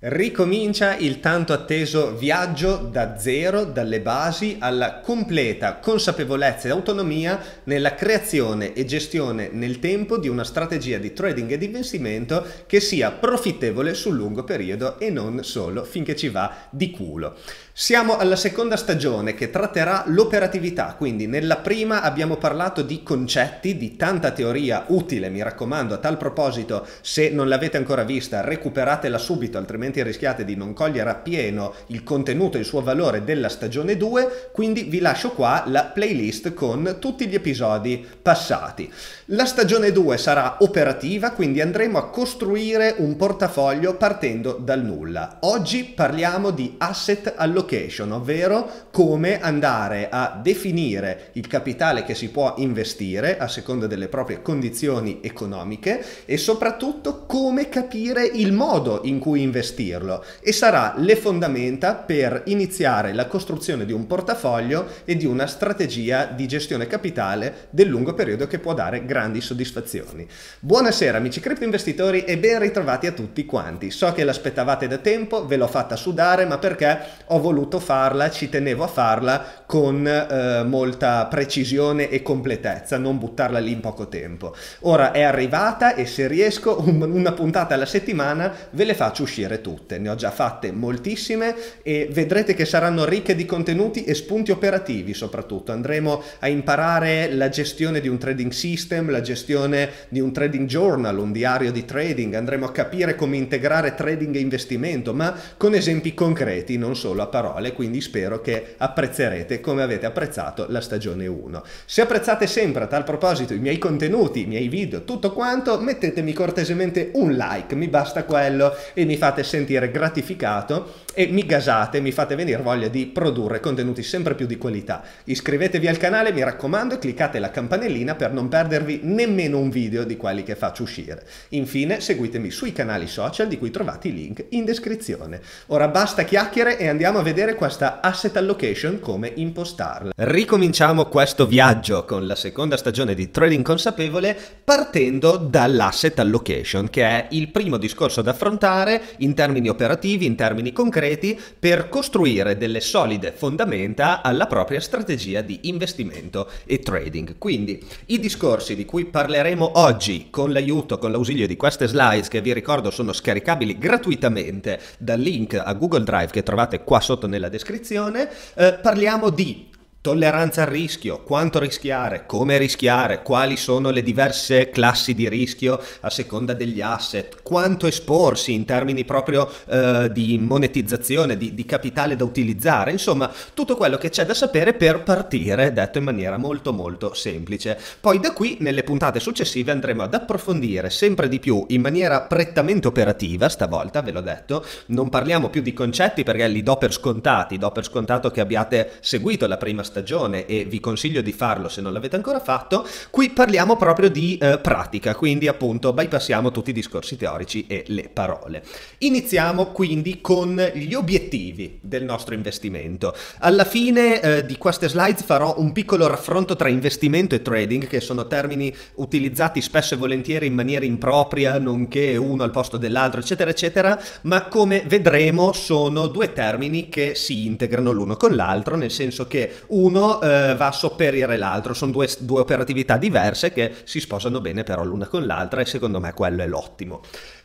Ricomincia il tanto atteso viaggio da zero, dalle basi, alla completa consapevolezza e autonomia nella creazione e gestione nel tempo di una strategia di trading e di investimento che sia profittevole sul lungo periodo e non solo finché ci va di culo. Siamo alla seconda stagione che tratterà l'operatività, quindi nella prima abbiamo parlato di concetti, di tanta teoria utile, mi raccomando, a tal proposito, se non l'avete ancora vista, recuperatela subito, altrimenti rischiate di non cogliere appieno il contenuto e il suo valore della stagione 2, quindi vi lascio qua la playlist con tutti gli episodi passati. La stagione 2 sarà operativa, quindi andremo a costruire un portafoglio partendo dal nulla. Oggi parliamo di asset allocation allocation, ovvero come andare a definire il capitale che si può investire a seconda delle proprie condizioni economiche e soprattutto come capire il modo in cui investirlo e sarà le fondamenta per iniziare la costruzione di un portafoglio e di una strategia di gestione capitale del lungo periodo che può dare grandi soddisfazioni. Buonasera amici cripto investitori e ben ritrovati a tutti quanti. So che l'aspettavate da tempo, ve l'ho fatta sudare, ma perché ho voluto voluto farla, ci tenevo a farla con eh, molta precisione e completezza, non buttarla lì in poco tempo. Ora è arrivata e se riesco un, una puntata alla settimana ve le faccio uscire tutte, ne ho già fatte moltissime e vedrete che saranno ricche di contenuti e spunti operativi soprattutto. Andremo a imparare la gestione di un trading system, la gestione di un trading journal, un diario di trading, andremo a capire come integrare trading e investimento, ma con esempi concreti, non solo a parole parole, quindi spero che apprezzerete come avete apprezzato la stagione 1. Se apprezzate sempre a tal proposito i miei contenuti, i miei video, tutto quanto, mettetemi cortesemente un like, mi basta quello e mi fate sentire gratificato e mi gasate, mi fate venire voglia di produrre contenuti sempre più di qualità. Iscrivetevi al canale, mi raccomando, e cliccate la campanellina per non perdervi nemmeno un video di quelli che faccio uscire. Infine, seguitemi sui canali social di cui trovate i link in descrizione. Ora basta chiacchiere e andiamo a vedere vedere questa asset allocation, come impostarla. Ricominciamo questo viaggio con la seconda stagione di Trading Consapevole partendo dall'asset allocation, che è il primo discorso da affrontare in termini operativi, in termini concreti, per costruire delle solide fondamenta alla propria strategia di investimento e trading. Quindi i discorsi di cui parleremo oggi con l'aiuto, con l'ausilio di queste slides che vi ricordo sono scaricabili gratuitamente dal link a Google Drive che trovate qua sotto nella descrizione, eh, parliamo di Tolleranza al rischio, quanto rischiare, come rischiare, quali sono le diverse classi di rischio a seconda degli asset, quanto esporsi in termini proprio eh, di monetizzazione, di, di, capitale da utilizzare, insomma tutto quello che c'è da sapere per partire, detto in maniera molto molto semplice. Poi da qui nelle puntate successive andremo ad approfondire sempre di più in maniera prettamente operativa, stavolta ve l'ho detto, non parliamo più di concetti perché li do per scontati, do per scontato che abbiate seguito la prima stagione stagione e vi consiglio di farlo se non l'avete ancora fatto, qui parliamo proprio di eh, pratica, quindi appunto bypassiamo tutti i discorsi teorici e le parole. Iniziamo quindi con gli obiettivi del nostro investimento. Alla fine eh, di queste slide farò un piccolo raffronto tra investimento e trading, che sono termini utilizzati spesso e volentieri in maniera impropria, nonché uno al posto dell'altro, eccetera, eccetera, ma come vedremo sono due termini che si integrano l'uno con l'altro, nel senso che uno uno eh, va a sopperire l'altro, sono due, due operatività diverse che si sposano bene però l'una con l'altra e secondo me quello è l'ottimo.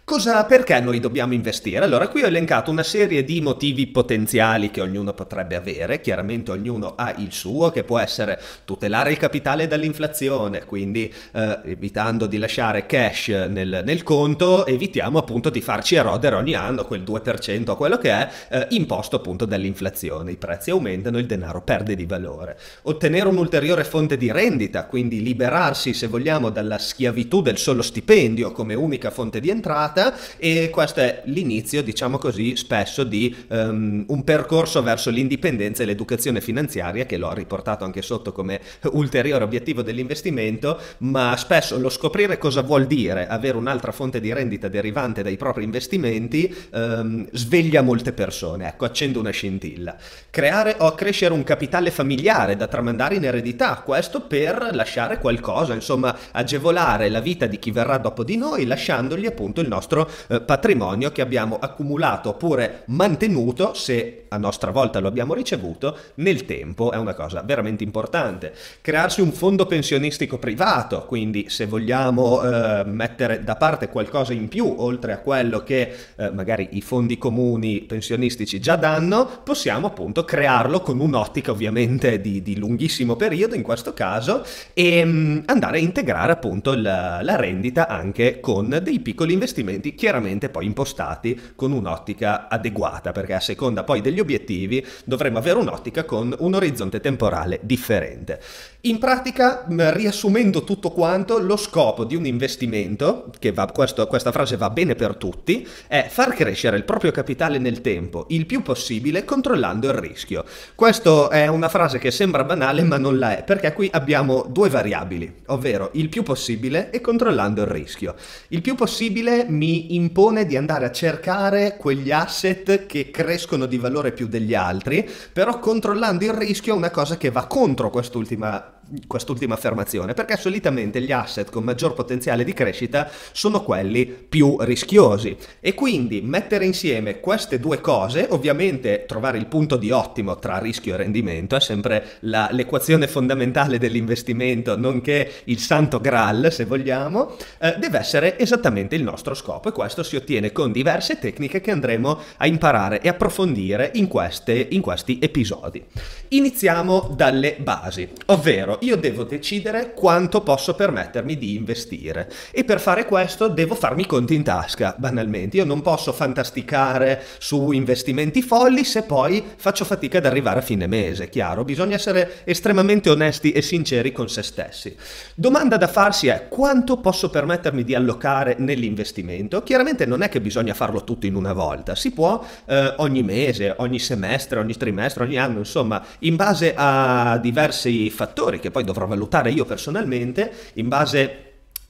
Cosa, perché noi dobbiamo investire? Allora, qui ho elencato una serie di motivi potenziali che ognuno potrebbe avere, chiaramente ognuno ha il suo, che può essere tutelare il capitale dall'inflazione, quindi eh, evitando di lasciare cash nel, nel, conto, evitiamo appunto di farci erodere ogni anno quel 2% o quello che è eh, imposto appunto dall'inflazione. I prezzi aumentano, il denaro perde di valore. Ottenere un'ulteriore fonte di rendita, quindi liberarsi, se vogliamo, dalla schiavitù del solo stipendio come unica fonte di entrata, giornata e questo è l'inizio, diciamo così, spesso di um, un percorso verso l'indipendenza e l'educazione finanziaria, che l'ho riportato anche sotto come ulteriore obiettivo dell'investimento, ma spesso lo scoprire cosa vuol dire avere un'altra fonte di rendita derivante dai propri investimenti um, sveglia molte persone, ecco, accende una scintilla. Creare o crescere un capitale familiare da tramandare in eredità, questo per lasciare qualcosa, insomma, agevolare la vita di chi verrà dopo di noi, lasciandogli appunto il nostro nostro eh, patrimonio che abbiamo accumulato oppure mantenuto, se a nostra volta lo abbiamo ricevuto, nel tempo. È una cosa veramente importante. Crearsi un fondo pensionistico privato, quindi se vogliamo eh, mettere da parte qualcosa in più, oltre a quello che eh, magari i fondi comuni pensionistici già danno, possiamo appunto crearlo con un'ottica ovviamente di, di lunghissimo periodo in questo caso e mh, mm, andare a integrare appunto la, la rendita anche con dei piccoli investimenti chiaramente poi impostati con un'ottica adeguata perché a seconda poi degli obiettivi dovremo avere un'ottica con un orizzonte temporale differente. In pratica, riassumendo tutto quanto, lo scopo di un investimento, che va, questo, questa frase va bene per tutti, è far crescere il proprio capitale nel tempo il più possibile controllando il rischio. Questa è una frase che sembra banale ma non la è, perché qui abbiamo due variabili, ovvero il più possibile e controllando il rischio. Il più possibile mi impone di andare a cercare quegli asset che crescono di valore più degli altri, però controllando il rischio è una cosa che va contro quest'ultima quest'ultima affermazione, perché solitamente gli asset con maggior potenziale di crescita sono quelli più rischiosi e quindi mettere insieme queste due cose, ovviamente trovare il punto di ottimo tra rischio e rendimento è sempre la, l'equazione fondamentale dell'investimento, nonché il santo graal se vogliamo, eh, deve essere esattamente il nostro scopo e questo si ottiene con diverse tecniche che andremo a imparare e approfondire in, queste, in questi episodi. Iniziamo dalle basi, ovvero io devo decidere quanto posso permettermi di investire e per fare questo devo farmi conti in tasca, banalmente. Io non posso fantasticare su investimenti folli se poi faccio fatica ad arrivare a fine mese, chiaro? Bisogna essere estremamente onesti e sinceri con se stessi. Domanda da farsi è quanto posso permettermi di allocare nell'investimento? Chiaramente non è che bisogna farlo tutto in una volta, si può eh, ogni mese, ogni semestre, ogni trimestre, ogni anno, insomma, in base a diversi fattori che che poi dovrò valutare io personalmente in base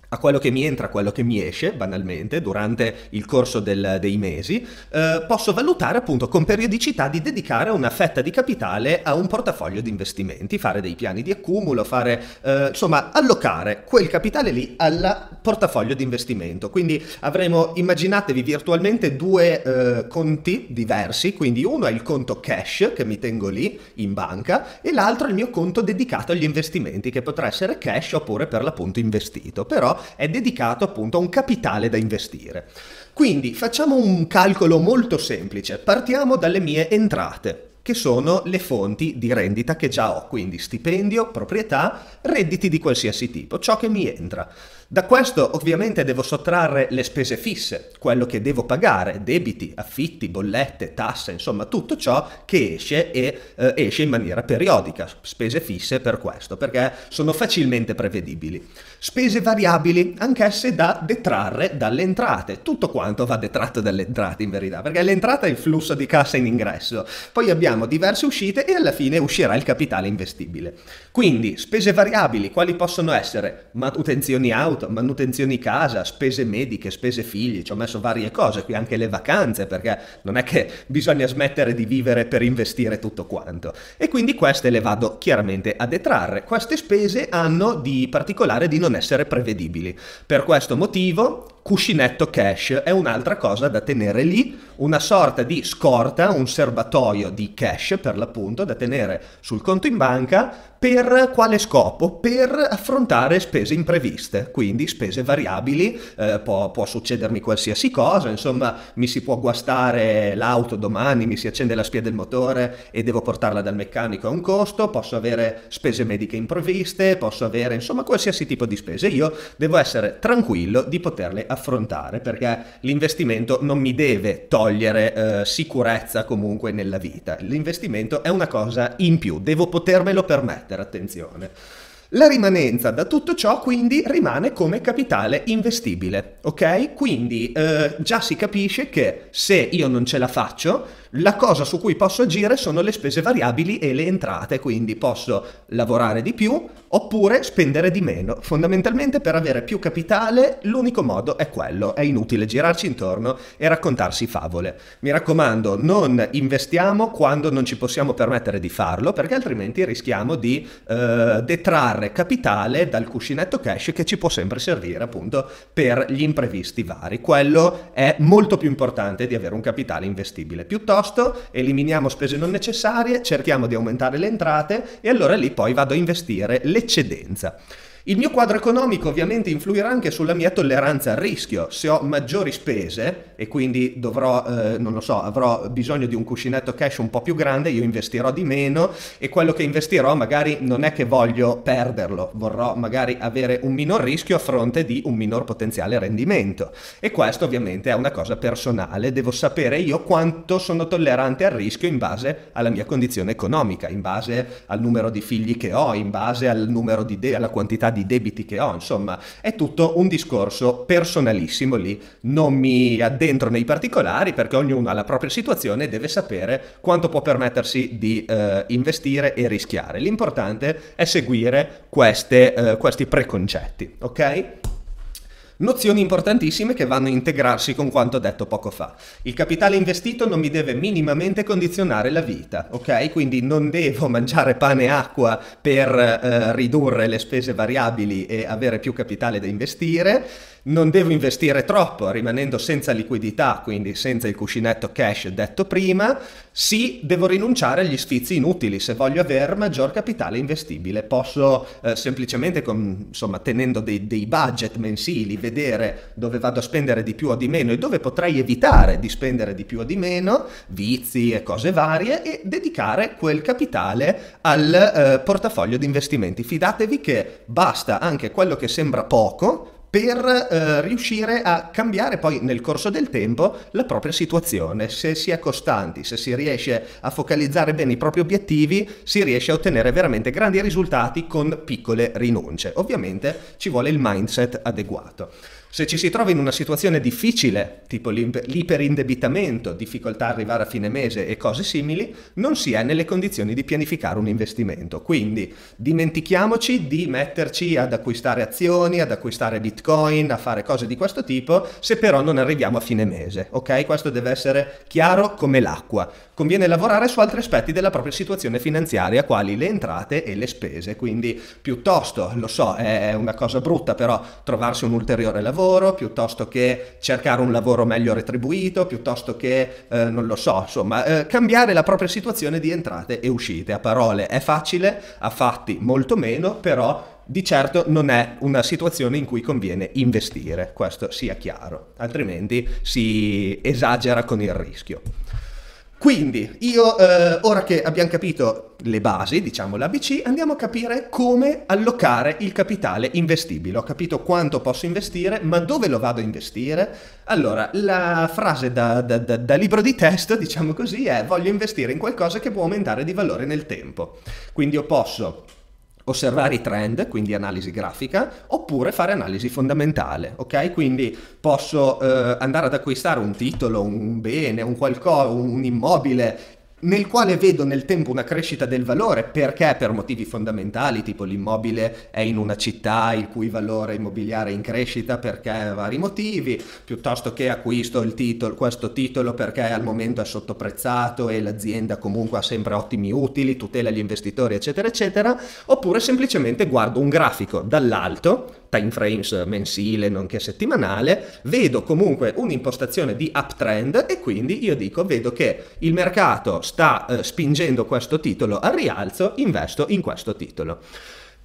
a quello che mi entra, a quello che mi esce, banalmente, durante il corso del, dei mesi, eh, posso valutare appunto con periodicità di dedicare una fetta di capitale a un portafoglio di investimenti, fare dei piani di accumulo, fare, eh, insomma, allocare quel capitale lì al portafoglio di investimento. Quindi avremo, immaginatevi virtualmente due eh, conti diversi, quindi uno è il conto cash che mi tengo lì in banca e l'altro è il mio conto dedicato agli investimenti, che potrà essere cash oppure per l'appunto investito. Però è dedicato appunto a un capitale da investire. Quindi facciamo un calcolo molto semplice, partiamo dalle mie entrate che sono le fonti di rendita che già ho, quindi stipendio, proprietà, redditi di qualsiasi tipo, ciò che mi entra. Da questo ovviamente devo sottrarre le spese fisse, quello che devo pagare, debiti, affitti, bollette, tasse, insomma tutto ciò che esce e eh, esce in maniera periodica, spese fisse per questo, perché sono facilmente prevedibili. Spese variabili, anch'esse da detrarre dalle entrate, tutto quanto va detratto dalle entrate in verità, perché l'entrata è il flusso di cassa in ingresso, poi abbiamo diverse uscite e alla fine uscirà il capitale investibile. Quindi spese variabili, quali possono essere? Manutenzioni auto, manutenzioni casa, spese mediche, spese figli, ci ho messo varie cose, qui anche le vacanze, perché non è che bisogna smettere di vivere per investire tutto quanto. E quindi queste le vado chiaramente a detrarre. Queste spese hanno di particolare di non essere prevedibili. Per questo motivo cuscinetto cash è un'altra cosa da tenere lì, una sorta di scorta, un serbatoio di cash per l'appunto da tenere sul conto in banca per quale scopo? Per affrontare spese impreviste, quindi spese variabili, eh, può, può, succedermi qualsiasi cosa, insomma mi si può guastare l'auto domani, mi si accende la spia del motore e devo portarla dal meccanico a un costo, posso avere spese mediche impreviste, posso avere insomma qualsiasi tipo di spese, io devo essere tranquillo di poterle affrontare perché l'investimento non mi deve togliere eh, sicurezza comunque nella vita, l'investimento è una cosa in più, devo potermelo permettere mettere attenzione. La rimanenza da tutto ciò quindi rimane come capitale investibile, ok? Quindi eh, già si capisce che se io non ce la faccio, la cosa su cui posso agire sono le spese variabili e le entrate, quindi posso lavorare di più oppure spendere di meno. Fondamentalmente per avere più capitale l'unico modo è quello, è inutile girarci intorno e raccontarsi favole. Mi raccomando, non investiamo quando non ci possiamo permettere di farlo, perché altrimenti rischiamo di eh, detrarre trarre capitale dal cuscinetto cash che ci può sempre servire appunto per gli imprevisti vari. Quello è molto più importante di avere un capitale investibile. Piuttosto eliminiamo spese non necessarie, cerchiamo di aumentare le entrate e allora lì poi vado a investire l'eccedenza. Il mio quadro economico ovviamente influirà anche sulla mia tolleranza al rischio. Se ho maggiori spese e quindi dovrò, eh, non lo so, avrò bisogno di un cuscinetto cash un po' più grande, io investirò di meno e quello che investirò magari non è che voglio perderlo, vorrò magari avere un minor rischio a fronte di un minor potenziale rendimento. E questo ovviamente è una cosa personale, devo sapere io quanto sono tollerante al rischio in base alla mia condizione economica, in base al numero di figli che ho, in base al numero di de- alla quantità di debiti che ho, insomma è tutto un discorso personalissimo lì, non mi addentro nei particolari perché ognuno ha la propria situazione e deve sapere quanto può permettersi di eh, investire e rischiare. L'importante è seguire queste, eh, questi preconcetti, ok? Nozioni importantissime che vanno a integrarsi con quanto detto poco fa. Il capitale investito non mi deve minimamente condizionare la vita, ok? Quindi non devo mangiare pane e acqua per eh, ridurre le spese variabili e avere più capitale da investire non devo investire troppo rimanendo senza liquidità, quindi senza il cuscinetto cash detto prima, sì, devo rinunciare agli sfizi inutili se voglio avere maggior capitale investibile. Posso eh, semplicemente, con, insomma, tenendo dei, dei budget mensili, vedere dove vado a spendere di più o di meno e dove potrei evitare di spendere di più o di meno, vizi e cose varie, e dedicare quel capitale al eh, portafoglio di investimenti. Fidatevi che basta anche quello che sembra poco per eh, riuscire a cambiare poi nel corso del tempo la propria situazione. Se si è costanti, se si riesce a focalizzare bene i propri obiettivi, si riesce a ottenere veramente grandi risultati con piccole rinunce. Ovviamente ci vuole il mindset adeguato. Se ci si trova in una situazione difficile, tipo l'iperindebitamento, difficoltà ad arrivare a fine mese e cose simili, non si è nelle condizioni di pianificare un investimento. Quindi dimentichiamoci di metterci ad acquistare azioni, ad acquistare bitcoin, a fare cose di questo tipo, se però non arriviamo a fine mese. Ok? Questo deve essere chiaro come l'acqua. Conviene lavorare su altri aspetti della propria situazione finanziaria, quali le entrate e le spese. Quindi piuttosto, lo so, è una cosa brutta, però trovarsi un ulteriore lavoro lavoro, piuttosto che cercare un lavoro meglio retribuito, piuttosto che, eh, non lo so, insomma, eh, cambiare la propria situazione di entrate e uscite. A parole è facile, a fatti molto meno, però di certo non è una situazione in cui conviene investire, questo sia chiaro, altrimenti si esagera con il rischio. Quindi, io, eh, ora che abbiamo capito le basi, diciamo l'ABC, andiamo a capire come allocare il capitale investibile. Ho capito quanto posso investire, ma dove lo vado a investire? Allora, la frase da, da, da, da libro di testo, diciamo così, è voglio investire in qualcosa che può aumentare di valore nel tempo. Quindi io posso osservare i trend, quindi analisi grafica, oppure fare analisi fondamentale, ok? Quindi posso eh, andare ad acquistare un titolo, un bene, un qualcosa, un immobile nel quale vedo nel tempo una crescita del valore. Perché? Per motivi fondamentali tipo l'immobile è in una città il cui valore immobiliare è in crescita perché vari motivi piuttosto che acquisto titolo, questo titolo perché al momento è sottoprezzato e l'azienda comunque ha sempre ottimi utili tutela gli investitori eccetera eccetera oppure semplicemente guardo un grafico dall'alto time frames mensile nonché settimanale, vedo comunque un'impostazione di uptrend e quindi io dico vedo che il mercato sta eh, spingendo questo titolo al rialzo, investo in questo titolo.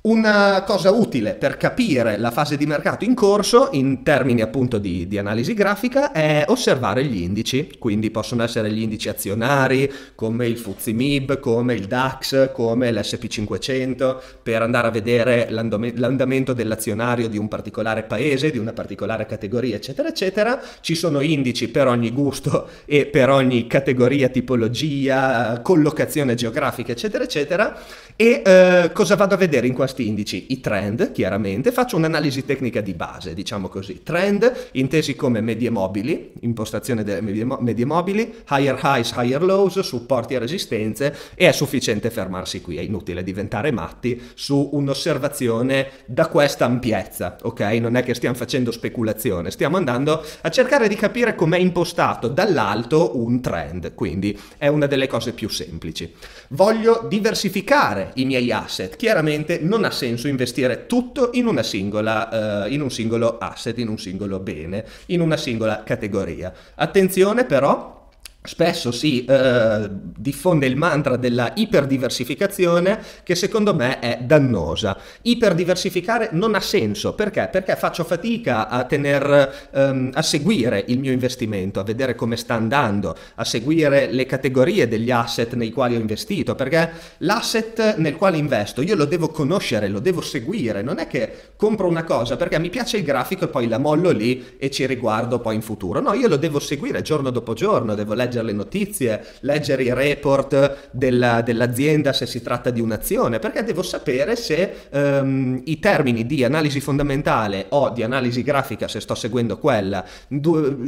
Una cosa utile per capire la fase di mercato in corso, in termini appunto di, di, analisi grafica, è osservare gli indici. Quindi possono essere gli indici azionari, come il FTSE MIB, come il DAX, come l'SP500, per andare a vedere l'andamento dell'azionario di un particolare paese, di una particolare categoria, eccetera, eccetera. Ci sono indici per ogni gusto e per ogni categoria, tipologia, collocazione geografica, eccetera, eccetera. E eh, cosa vado a vedere in questo questi indici i trend, chiaramente, faccio un'analisi tecnica di base, diciamo così. Trend intesi come medie mobili, impostazione delle medie, medie mobili, higher highs, higher lows, supporti e resistenze e è sufficiente fermarsi qui, è inutile diventare matti su un'osservazione da questa ampiezza, ok? Non è che stiamo facendo speculazione, stiamo andando a cercare di capire com'è impostato dall'alto un trend, quindi è una delle cose più semplici. Voglio diversificare i miei asset, chiaramente non ha senso investire tutto in, una singola, uh, in un singolo asset, in un singolo bene, in una singola categoria. Attenzione però Spesso si eh, diffonde il mantra della iperdiversificazione che secondo me è dannosa. Iperdiversificare non ha senso perché? Perché faccio fatica a, tener, ehm, a seguire il mio investimento, a vedere come sta andando, a seguire le categorie degli asset nei quali ho investito, perché l'asset nel quale investo io lo devo conoscere, lo devo seguire, non è che compro una cosa perché mi piace il grafico e poi la mollo lì e ci riguardo poi in futuro. No, io lo devo seguire giorno dopo giorno, devo leggere leggere le notizie, leggere i report della, dell'azienda se si tratta di un'azione, perché devo sapere se um, i termini di analisi fondamentale o di analisi grafica, se sto seguendo quella,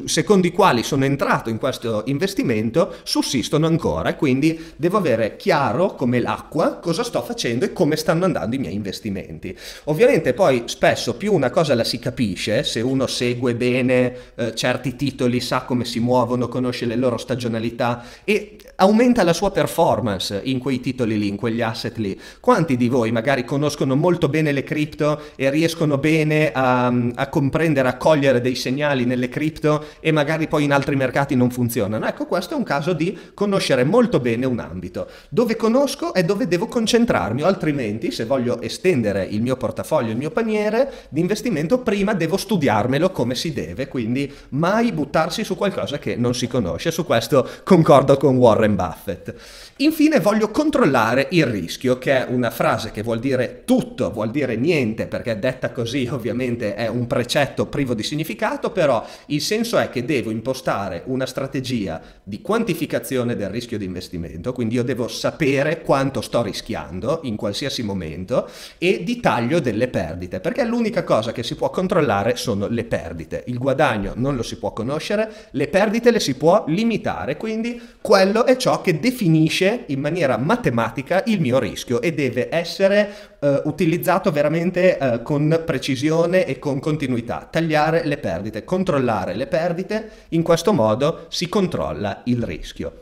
secondo i quali sono entrato in questo investimento, sussistono ancora quindi devo avere chiaro come l'acqua cosa sto facendo e come stanno andando i miei investimenti. Ovviamente poi spesso più una cosa la si capisce, se uno segue bene eh, certi titoli, sa come si muovono, conosce le loro stagioni, stagionalità e aumenta la sua performance in quei titoli lì, in quegli asset lì. Quanti di voi magari conoscono molto bene le cripto e riescono bene a, a comprendere, a cogliere dei segnali nelle cripto e magari poi in altri mercati non funzionano? Ecco, questo è un caso di conoscere molto bene un ambito. Dove conosco è dove devo concentrarmi, altrimenti se voglio estendere il mio portafoglio, il mio paniere di investimento, prima devo studiarmelo come si deve, quindi mai buttarsi su qualcosa che non si conosce. Su questo questo concordo con Warren Buffett. Infine voglio controllare il rischio, che è una frase che vuol dire tutto, vuol dire niente, perché detta così ovviamente è un precetto privo di significato, però il senso è che devo impostare una strategia di quantificazione del rischio di investimento, quindi io devo sapere quanto sto rischiando in qualsiasi momento e di taglio delle perdite, perché l'unica cosa che si può controllare sono le perdite. Il guadagno non lo si può conoscere, le perdite le si può limitare, quindi quello è ciò che definisce in maniera matematica il mio rischio e deve essere eh, utilizzato veramente eh, con precisione e con continuità. Tagliare le perdite, controllare le perdite, in questo modo si controlla il rischio.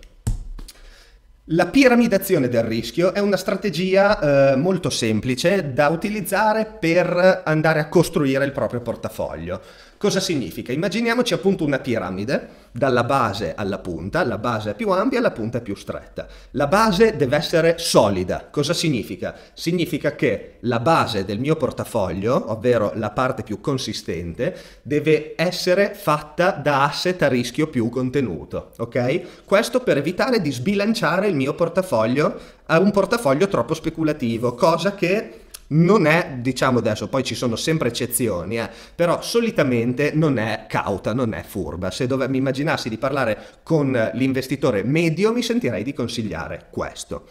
La piramidazione del rischio è una strategia eh, molto semplice da utilizzare per andare a costruire il proprio portafoglio. Cosa significa? Immaginiamoci appunto una piramide, dalla base alla punta, la base è più ampia, la punta è più stretta. La base deve essere solida. Cosa significa? Significa che la base del mio portafoglio, ovvero la parte più consistente, deve essere fatta da asset a rischio più contenuto, ok? Questo per evitare di sbilanciare il mio portafoglio a un portafoglio troppo speculativo, cosa che non è, diciamo adesso, poi ci sono sempre eccezioni, eh, però solitamente non è cauta, non è furba. Se dove, mi immaginassi di parlare con l'investitore medio, mi sentirei di consigliare questo.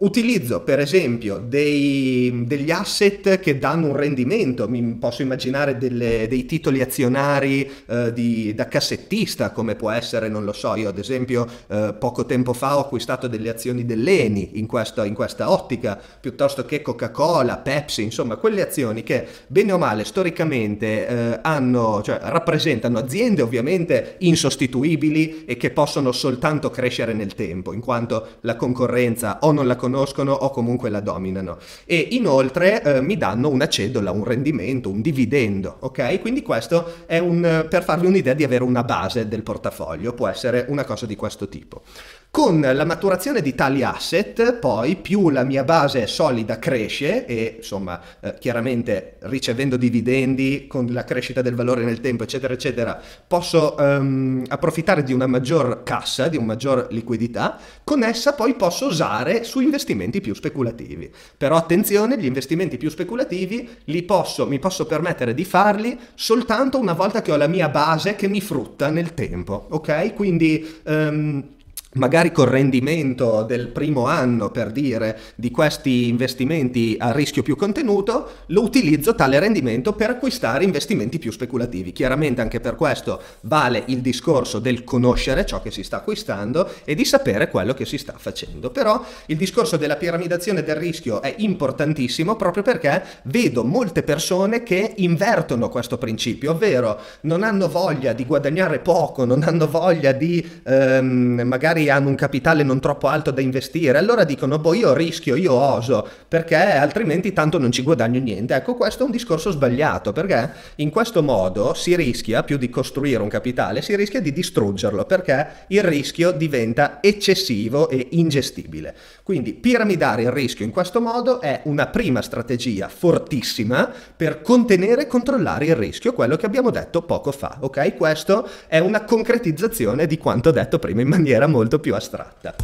Utilizzo per esempio dei, degli asset che danno un rendimento, mi posso immaginare delle, dei titoli azionari eh, di, da cassettista come può essere, non lo so, io ad esempio eh, poco tempo fa ho acquistato delle azioni dell'ENI in questa, in questa ottica, piuttosto che Coca-Cola, Pepsi, insomma quelle azioni che bene o male storicamente eh, hanno, cioè, rappresentano aziende ovviamente insostituibili e che possono soltanto crescere nel tempo, in quanto la concorrenza o non la conoscenza conoscono o comunque la dominano. E inoltre eh, mi danno una cedola, un rendimento, un dividendo, ok? Quindi questo è un, per farvi un'idea di avere una base del portafoglio, può essere una cosa di questo tipo. Con la maturazione di tali asset, poi più la mia base solida cresce e insomma eh, chiaramente ricevendo dividendi con la crescita del valore nel tempo, eccetera, eccetera, posso um, approfittare di una maggior cassa, di una maggior liquidità, con essa poi posso usare su investimenti più speculativi. Però attenzione, gli investimenti più speculativi li posso, mi posso permettere di farli soltanto una volta che ho la mia base che mi frutta nel tempo, ok? Quindi... Um, magari col rendimento del primo anno, per dire, di questi investimenti a rischio più contenuto, lo utilizzo tale rendimento per acquistare investimenti più speculativi. Chiaramente anche per questo vale il discorso del conoscere ciò che si sta acquistando e di sapere quello che si sta facendo. Però il discorso della piramidazione del rischio è importantissimo proprio perché vedo molte persone che invertono questo principio, ovvero non hanno voglia di guadagnare poco, non hanno voglia di ehm, magari magari hanno un capitale non troppo alto da investire, allora dicono, boh, io rischio, io oso, perché altrimenti tanto non ci guadagno niente. Ecco, questo è un discorso sbagliato, perché in questo modo si rischia, più di costruire un capitale, si rischia di distruggerlo, perché il rischio diventa eccessivo e ingestibile. Quindi piramidare il rischio in questo modo è una prima strategia fortissima per contenere e controllare il rischio, quello che abbiamo detto poco fa, ok? Questo è una concretizzazione di quanto detto prima in maniera molto più astratta.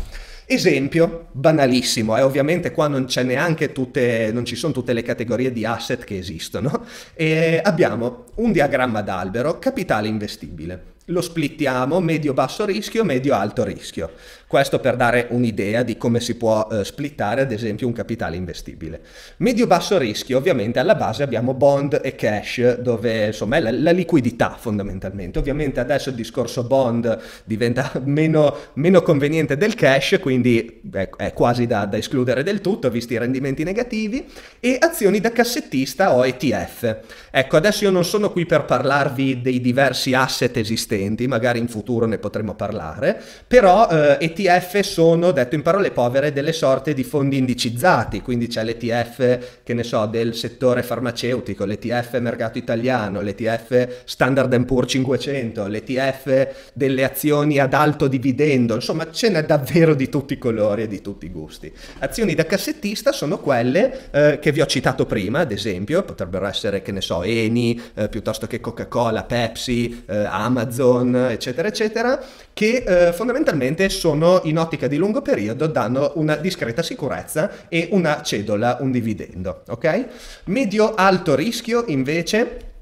Esempio banalissimo, eh? ovviamente qua non c'è neanche tutte, non ci sono tutte le categorie di asset che esistono. E abbiamo un diagramma d'albero, capitale investibile lo splittiamo medio-basso rischio, medio-alto rischio. Questo per dare un'idea di come si può eh, splittare ad esempio un capitale investibile. Medio-basso rischio, ovviamente alla base abbiamo bond e cash, dove insomma è la, la liquidità fondamentalmente. Ovviamente adesso il discorso bond diventa meno, meno conveniente del cash, quindi è, è quasi da, da, escludere del tutto, visti i rendimenti negativi, e azioni da cassettista o ETF. Ecco, adesso io non sono qui per parlarvi dei diversi asset esistenti, magari in futuro ne potremo parlare, però eh, ETF sono, detto in parole povere, delle sorte di fondi indicizzati, quindi c'è l'ETF, che ne so, del settore farmaceutico, l'ETF mercato italiano, l'ETF Standard Poor's 500, l'ETF delle azioni ad alto dividendo, insomma ce n'è davvero di tutti i colori e di tutti i gusti. Azioni da cassettista sono quelle eh, che vi ho citato prima, ad esempio, potrebbero essere, che ne so, Eni, eh, piuttosto che Coca-Cola, Pepsi, eh, Amazon, eccetera, eccetera, che eh, fondamentalmente sono in ottica di lungo periodo, danno una discreta sicurezza e una cedola, un dividendo. Ok? Medio-alto rischio invece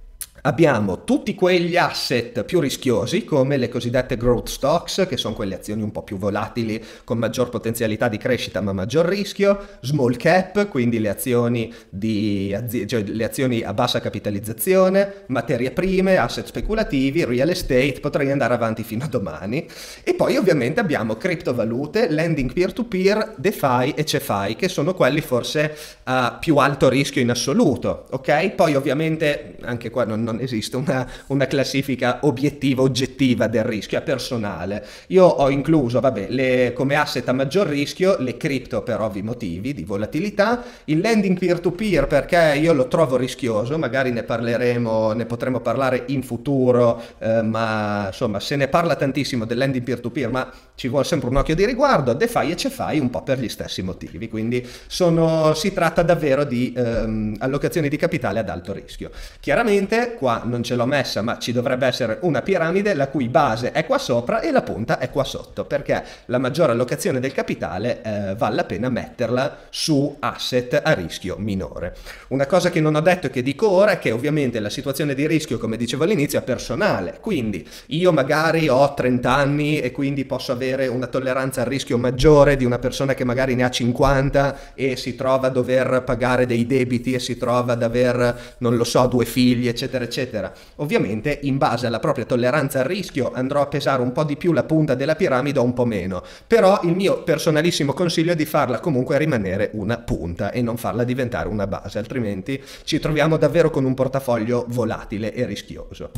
Abbiamo tutti quegli asset più rischiosi come le cosiddette growth stocks, che sono quelle azioni un po' più volatili con maggior potenzialità di crescita ma maggior rischio, small cap, quindi le azioni, di, cioè le azioni a bassa capitalizzazione, materie prime, asset speculativi, real estate, potrei andare avanti fino a domani. E poi ovviamente abbiamo criptovalute, lending peer-to-peer, DeFi e CeFi, che sono quelli forse a più alto rischio in assoluto, ok? Poi ovviamente anche qua non non esiste una, una, classifica obiettiva, oggettiva del rischio, è personale. Io ho incluso, vabbè, le, come asset a maggior rischio, le cripto per ovvi motivi di volatilità, il lending peer-to-peer perché io lo trovo rischioso, magari ne parleremo, ne potremo parlare in futuro, eh, ma insomma se ne parla tantissimo del lending peer-to-peer, ma ci vuole sempre un occhio di riguardo, DeFi e CeFi un po' per gli stessi motivi, quindi sono, si tratta davvero di ehm, allocazioni di capitale ad alto rischio. Chiaramente qua non ce l'ho messa, ma ci dovrebbe essere una piramide la cui base è qua sopra e la punta è qua sotto, perché la maggiore allocazione del capitale eh, vale la pena metterla su asset a rischio minore. Una cosa che non ho detto e che dico ora è che ovviamente la situazione di rischio, come dicevo all'inizio, è personale, quindi io magari ho 30 anni e quindi posso avere una tolleranza al rischio maggiore di una persona che magari ne ha 50 e si trova a dover pagare dei debiti e si trova ad aver, non lo so, due figli, eccetera, eccetera. Ovviamente in base alla propria tolleranza al rischio andrò a pesare un po' di più la punta della piramide o un po' meno, però il mio personalissimo consiglio è di farla comunque rimanere una punta e non farla diventare una base, altrimenti ci troviamo davvero con un portafoglio volatile e rischioso.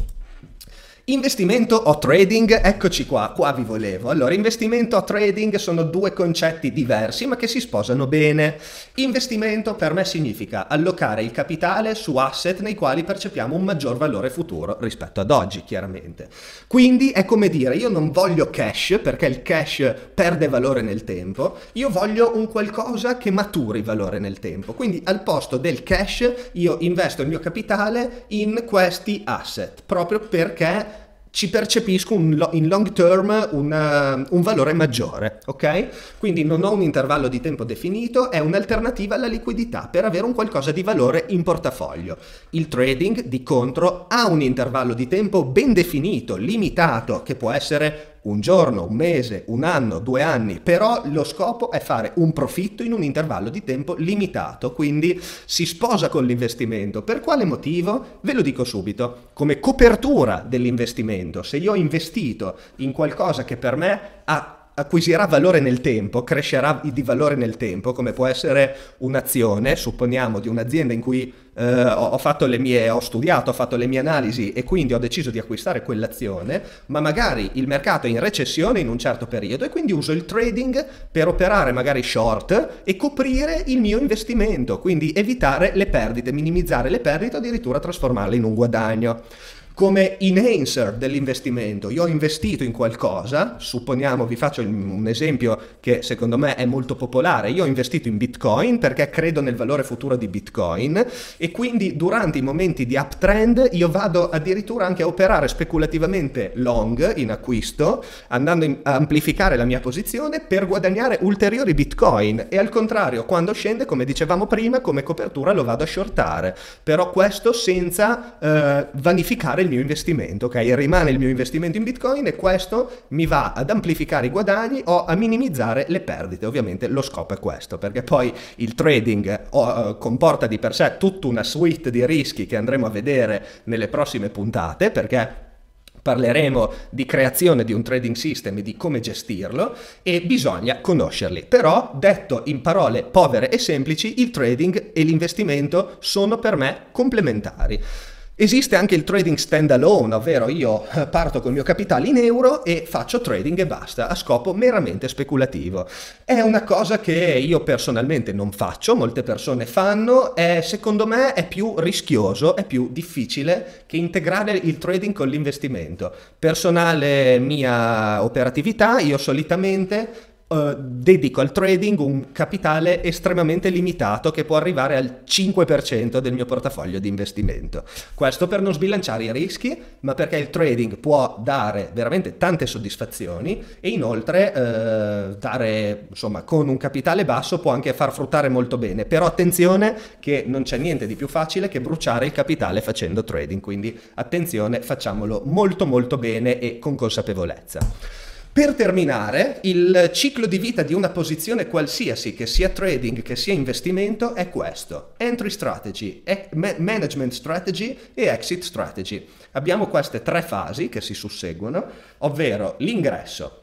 Investimento o trading? Eccoci qua, qua vi volevo. Allora, investimento o trading sono due concetti diversi ma che si sposano bene. Investimento per me significa allocare il capitale su asset nei quali percepiamo un maggior valore futuro rispetto ad oggi, chiaramente. Quindi è come dire, io non voglio cash perché il cash perde valore nel tempo, io voglio un qualcosa che maturi valore nel tempo. Quindi al posto del cash io investo il mio capitale in questi asset, proprio perché ci percepisco un, in long term una, un valore maggiore, ok? Quindi non ho un intervallo di tempo definito, è un'alternativa alla liquidità per avere un qualcosa di valore in portafoglio. Il trading, di contro, ha un intervallo di tempo ben definito, limitato, che può essere un giorno, un mese, un anno, due anni, però lo scopo è fare un profitto in un intervallo di tempo limitato, quindi si sposa con l'investimento. Per quale motivo? Ve lo dico subito, come copertura dell'investimento. Se io ho investito in qualcosa che per me ha acquisirà valore nel tempo, crescerà di valore nel tempo, come può essere un'azione, supponiamo, di un'azienda in cui eh, ho, fatto le mie, ho studiato, ho fatto le mie analisi e quindi ho deciso di acquistare quell'azione, ma magari il mercato è in recessione in un certo periodo e quindi uso il trading per operare magari short e coprire il mio investimento, quindi evitare le perdite, minimizzare le perdite addirittura trasformarle in un guadagno come enhancer dell'investimento. Io ho investito in qualcosa, supponiamo, vi faccio un esempio che secondo me è molto popolare, io ho investito in Bitcoin perché credo nel valore futuro di Bitcoin e quindi durante i momenti di uptrend io vado addirittura anche a operare speculativamente long in acquisto, andando a amplificare la mia posizione per guadagnare ulteriori Bitcoin. E al contrario quando scende, come dicevamo prima, come copertura lo vado a shortare, però questo senza eh, vanificare il mio investimento, ok? Rimane il mio investimento in Bitcoin e questo mi va ad amplificare i guadagni o a minimizzare le perdite. Ovviamente lo scopo è questo, perché poi il trading oh, comporta di per sé tutta una suite di rischi che andremo a vedere nelle prossime puntate, perché parleremo di creazione di un trading system e di come gestirlo e bisogna conoscerli. Però, detto in parole povere e semplici, il trading e l'investimento sono per me complementari. Esiste anche il trading standalone, ovvero io eh, parto col mio capitale in euro e faccio trading e basta, a scopo meramente speculativo. È una cosa che io personalmente non faccio, molte persone fanno, e secondo me è più rischioso, è più difficile che integrare il trading con l'investimento. Personale mia operatività, io solitamente Uh, dedico al trading un capitale estremamente limitato che può arrivare al 5% del mio portafoglio di investimento. Questo per non sbilanciare i rischi, ma perché il trading può dare veramente tante soddisfazioni e inoltre uh, dare, insomma, con un capitale basso può anche far fruttare molto bene. Però attenzione che non c'è niente di più facile che bruciare il capitale facendo trading, quindi attenzione, facciamolo molto molto bene e con consapevolezza. Per terminare, il ciclo di vita di una posizione qualsiasi, che sia trading, che sia investimento, è questo. Entry strategy, management strategy e exit strategy. Abbiamo queste tre fasi che si susseguono, ovvero l'ingresso,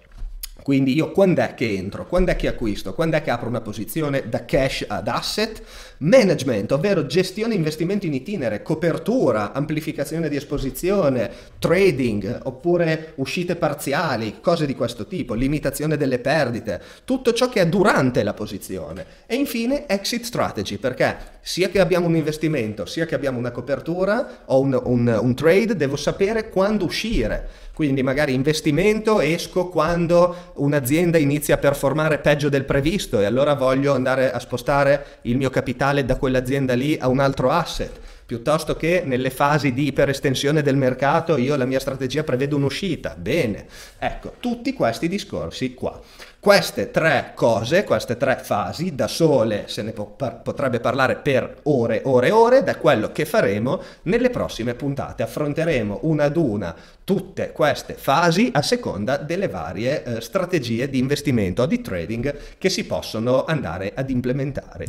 quindi io quando è che entro, quando è che acquisto, quando è che apro una posizione da cash ad asset, management, ovvero gestione investimento in itinere, copertura, amplificazione di esposizione, trading, oppure uscite parziali, cose di questo tipo, limitazione delle perdite, tutto ciò che è durante la posizione. E infine exit strategy, perché sia che abbiamo un investimento, sia che abbiamo una copertura o un, un, un trade, devo sapere quando uscire quindi magari investimento, esco quando un'azienda inizia a performare peggio del previsto e allora voglio andare a spostare il mio capitale da quell'azienda lì a un altro asset piuttosto che nelle fasi di iperestensione del mercato io la mia strategia prevede un'uscita. Bene, ecco, tutti questi discorsi qua. Queste tre cose, queste tre fasi, da sole se ne potrebbe parlare per ore, ore, ore, è quello che faremo nelle prossime puntate. Affronteremo una ad una tutte queste fasi a seconda delle varie eh, strategie di investimento o di trading che si possono andare ad implementare.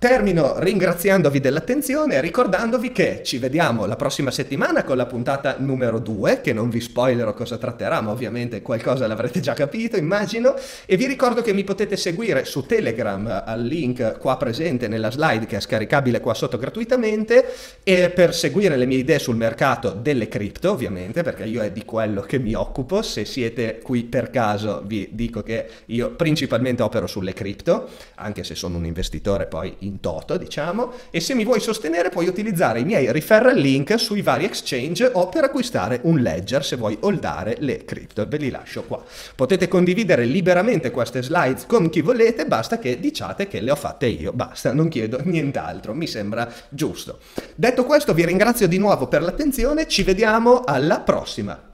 Termino ringraziandovi dell'attenzione e ricordandovi che ci vediamo la prossima settimana con la puntata numero 2, che non vi spoilerò cosa tratterà, ma ovviamente qualcosa l'avrete già capito, immagino, e vi ricordo che mi potete seguire su Telegram al link qua presente nella slide che è scaricabile qua sotto gratuitamente. E per seguire le mie idee sul mercato delle cripto, ovviamente, perché io è di quello che mi occupo, se siete qui per caso vi dico che io principalmente opero sulle cripto, anche se sono un investitore poi in in toto, diciamo, e se mi vuoi sostenere puoi utilizzare i miei referral link sui vari exchange o per acquistare un ledger se vuoi holdare le cripto. Ve li lascio qua. Potete condividere liberamente queste slides con chi volete, basta che diciate che le ho fatte io. Basta, non chiedo nient'altro, mi sembra giusto. Detto questo vi ringrazio di nuovo per l'attenzione, ci vediamo alla prossima.